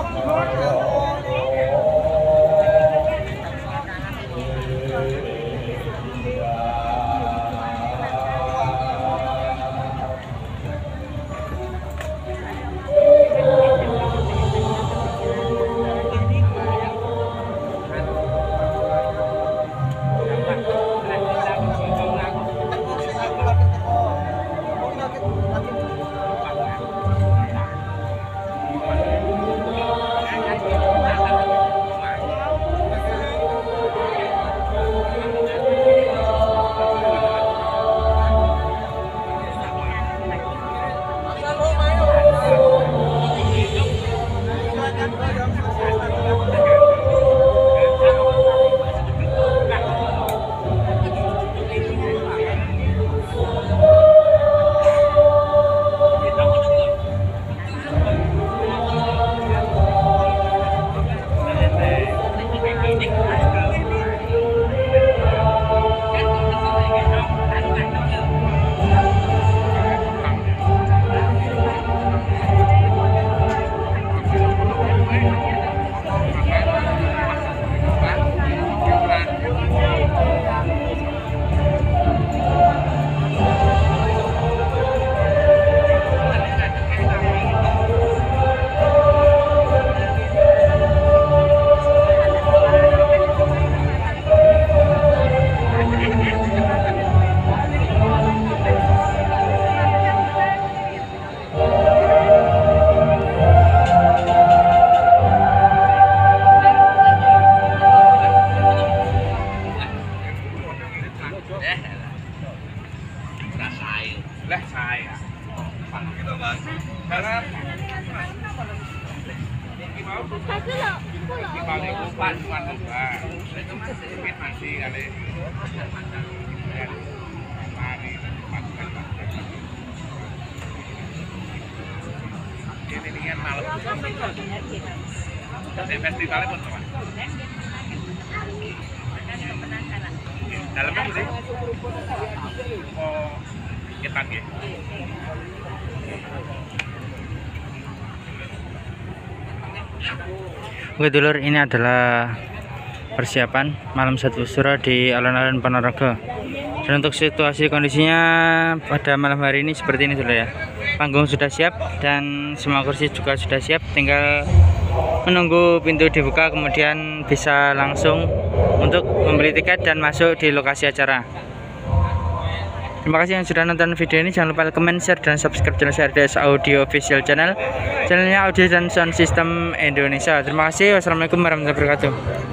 Oh, niku Pak cuma masih ini ini. Dalamnya sih. Oke dulur ini adalah persiapan malam satu suro di alun-alun Ponorogo. Dan untuk situasi kondisinya pada malam hari ini seperti ini dulu ya. Panggung sudah siap dan semua kursi juga sudah siap. Tinggal menunggu pintu dibuka kemudian bisa langsung untuk membeli tiket dan masuk di lokasi acara Terima kasih yang sudah nonton video ini. Jangan lupa like, comment, share, dan subscribe channel CRDS Audio Official Channel. Channelnya Audio dan Sound System Indonesia. Terima kasih. Wassalamualaikum warahmatullahi wabarakatuh.